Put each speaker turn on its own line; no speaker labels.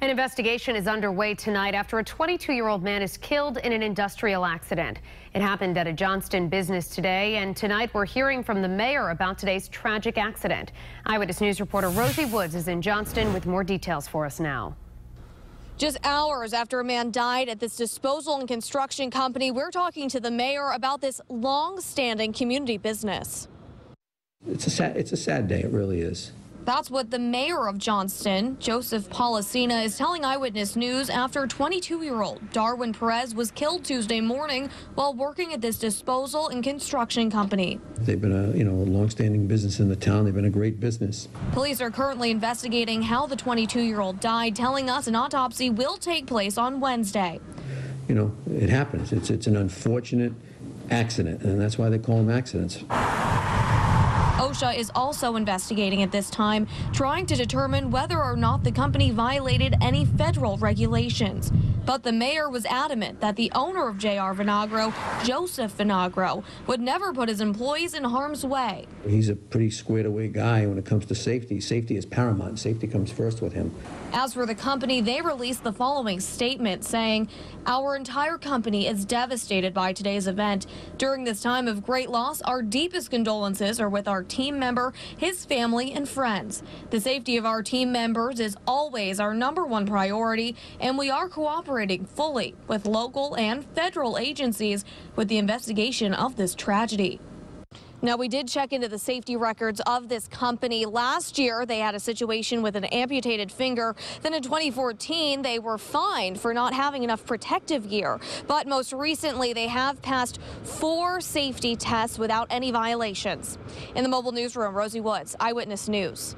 An investigation is underway tonight after a 22-year-old man is killed in an industrial accident. It happened at a Johnston business today, and tonight we're hearing from the mayor about today's tragic accident. Eyewitness News reporter Rosie Woods is in Johnston with more details for us now.
Just hours after a man died at this disposal and construction company, we're talking to the mayor about this long-standing community business.
It's a sad, it's a sad day. It really is.
That's what the mayor of Johnston, Joseph Polisena, is telling Eyewitness News after 22-year-old Darwin Perez was killed Tuesday morning while working at this disposal and construction company.
They've been a, you know, a long-standing business in the town. They've been a great business.
Police are currently investigating how the 22-year-old died, telling us an autopsy will take place on Wednesday.
You know, it happens. It's, it's an unfortunate accident, and that's why they call them accidents.
OSHA is also investigating at this time, trying to determine whether or not the company violated any federal regulations. But the mayor was adamant that the owner of JR Vinagro, Joseph Vinagro, would never put his employees in harm's way.
He's a pretty squared away guy when it comes to safety. Safety is paramount. Safety comes first with him.
As for the company, they released the following statement saying, Our entire company is devastated by today's event. During this time of great loss, our deepest condolences are with our team member, his family, and friends. The safety of our team members is always our number one priority, and we are cooperating fully with local and federal agencies with the investigation of this tragedy. Now, we did check into the safety records of this company. Last year, they had a situation with an amputated finger. Then in 2014, they were fined for not having enough protective gear. But most recently, they have passed four safety tests without any violations. In the mobile newsroom, Rosie Woods, Eyewitness News.